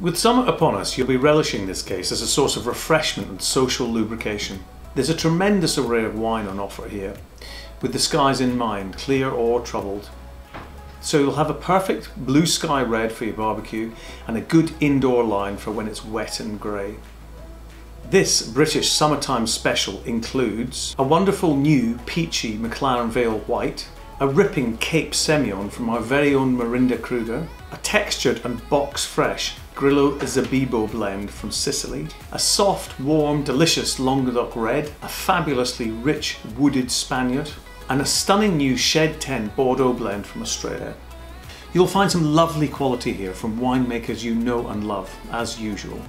With summer upon us, you'll be relishing this case as a source of refreshment and social lubrication. There's a tremendous array of wine on offer here, with the skies in mind, clear or troubled. So you'll have a perfect blue sky red for your barbecue and a good indoor line for when it's wet and grey. This British summertime special includes a wonderful new peachy McLaren Vale White, a ripping Cape Semillon from our very own Marinda Kruger, a textured and box fresh Grillo Zibibbo blend from Sicily, a soft, warm, delicious Languedoc Red, a fabulously rich wooded Spaniard, and a stunning new Shed 10 Bordeaux blend from Australia. You'll find some lovely quality here from winemakers you know and love, as usual.